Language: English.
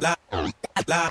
la, la.